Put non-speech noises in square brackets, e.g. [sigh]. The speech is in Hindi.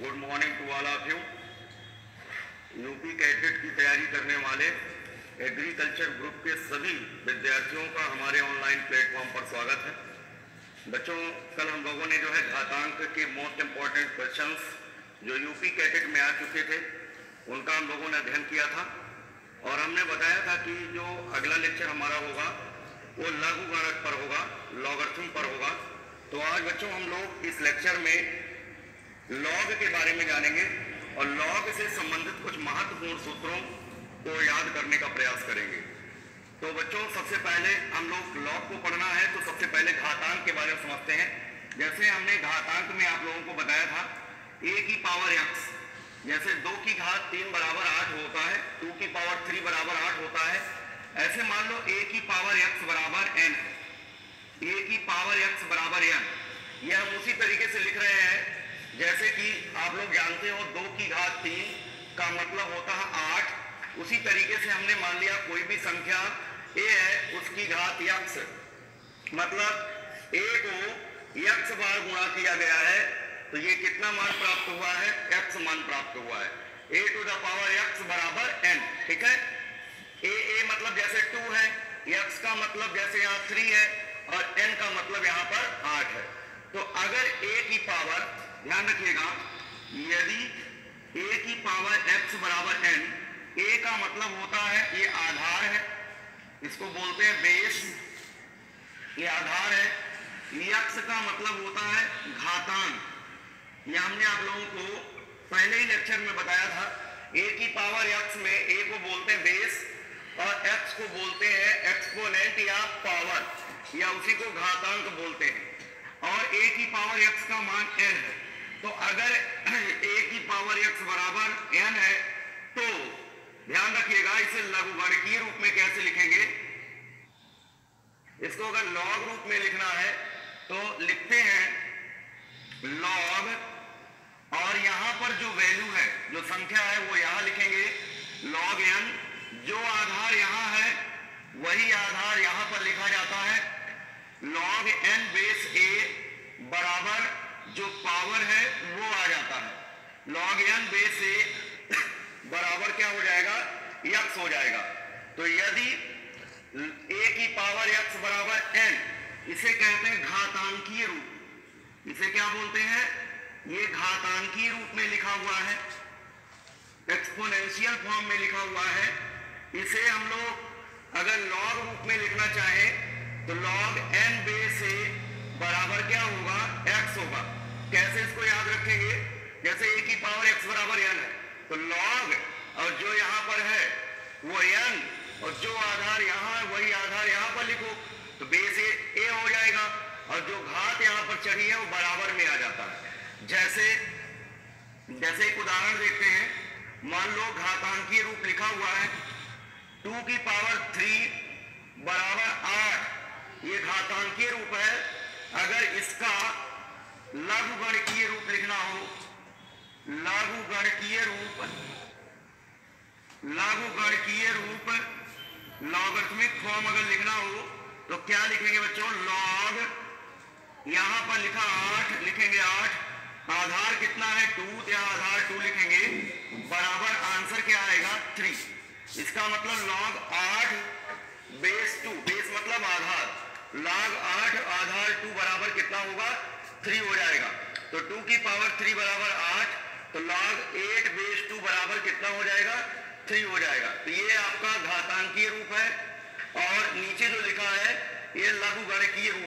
Good morning to all of you UP cadet की तैयारी करने वाले एग्रीकल्चर ग्रुप के सभी विद्यार्थियों का हमारे ऑनलाइन प्लेटफॉर्म पर स्वागत है। बच्चों, कल हम लोगों ने जो है घातांक के most important questions UP UP cadet में आ चुके थे, उनका हम लोगों ने अध्ययन किया था। और हमने बताया था कि जो अगला लेक्चर हमारा होगा, वो लघु गणक पर होगा लॉगर्थम पर होगा। तो आज बच्चों, हम लोग इस लेक्चर में लॉग के बारे में जानेंगे और लॉग से संबंधित कुछ महत्वपूर्ण सूत्रों को याद करने का प्रयास करेंगे। तो बच्चों, सबसे पहले हम लोग लॉग को पढ़ना है तो सबसे पहले घातांक के बारे में समझते हैं। जैसे हमने घातांक में आप लोगों को बताया था ए की पावर एक्स जैसे दो की घात तीन बराबर आठ होता है टू की पावर थ्री बराबर आठ होता है। ऐसे मान लो ए की पावर एक्स बराबर एन ए की पावर एक्स बराबर एन ये हम उसी तरीके से लिख रहे हैं। जैसे कि आप लोग जानते हो, दो की घात तीन का मतलब होता है आठ। उसी तरीके से हमने मान लिया, कोई भी संख्या ए है, उसकी घात यक्स मतलब ए को यक्स बार गुणा किया गया है तो ये कितना मान प्राप्त हुआ है? एक्स मान प्राप्त हुआ है। A to the power x बराबर एन, ठीक है? ए ए मतलब जैसे टू है एक्स का मतलब जैसे यहाँ थ्री है, और एन का मतलब यहाँ पर आठ है। तो अगर ए की पावर ध्यान रखिएगा, यदि ए की पावर एक्स बराबर एन ए का मतलब होता है ये आधार है। इसको बोलते हैं बेस ये आधार है। यक्स का मतलब होता है घातांक। ये हमने आप लोगों को पहले ही लेक्चर में बताया था। ए की पावर एक्स में ए को बोलते हैं बेस और एक्स को बोलते हैं एक्सपोनेंट या पावर या उसी को घातांक बोलते हैं। और ए की पावर एक्स का मान एन है। तो अगर [clears throat] ए की पावर एक्स बराबर एन है तो ध्यान रखिएगा, इसे लघुगणकीय रूप में कैसे लिखेंगे? इसको अगर लॉग रूप में लिखना है तो लिखते हैं लॉग और यहाँ पर जो वैल्यू है, जो संख्या है, वो यहाँ लिखेंगे लॉग एन जो आधार यहाँ है, वही आधार यहाँ पर लिखा जाता है लॉग एन बेस ए बराबर जो पावर है, वो आ जाता है। लॉग एन बेस ए बराबर क्या हो जाएगा? यक्स हो जाएगा। तो यदि ए की पावर एक्स बराबर एन इसे कहते हैं घातांकीय रूप। इसे क्या बोलते हैं? ये घातांकीय रूप में लिखा हुआ है। एक्सपोनेंशियल फॉर्म में लिखा हुआ है। इसे हम लोग अगर लॉग रूप में लिखना चाहे तो लॉग एन बेस ए बराबर क्या होगा? एक्स होगा। कैसे इसको याद रखेंगे? जैसे ए की पावर एक्स बराबर एन है। तो लॉग और जो यहाँ पर है वो एन और जो आधार यहाँ है वही आधार यहाँ पर लिखो। तो बेस ए, ए हो जाएगा और जो घात यहाँ पर चढ़ी है वो बराबर में आ जाता है। जैसे जैसे एक उदाहरण देखते हैं। मान लो घातांकीय रूप लिखा हुआ है। टू की पावर थ्री बराबर आठ। ये घातांकीय रूप अगर इसका लघु गणकीय रूप लिखना हो लघु गणकीय रूप लघु गणकीय रूप लॉगर्थमिक फॉर्म अगर लिखना हो तो क्या लिखेंगे बच्चों? लॉग यहाँ पर लिखा आठ, लिखेंगे आठ। आधार कितना है? टू या आधार टू लिखेंगे। बराबर आंसर क्या आएगा? थ्री इसका मतलब लॉग आठ बेस टू बेस मतलब आधार। लॉग आधार टू बराबर कितना होगा? थ्री हो जाएगा। तो टू की पावर थ्री बराबर आठ तो लॉग एट बेस टू बराबर कितना हो जाएगा? थ्री हो जाएगा। तो ये आपका घातांकीय रूप है और नीचे जो लिखा है, ये लघु गणकीय रूप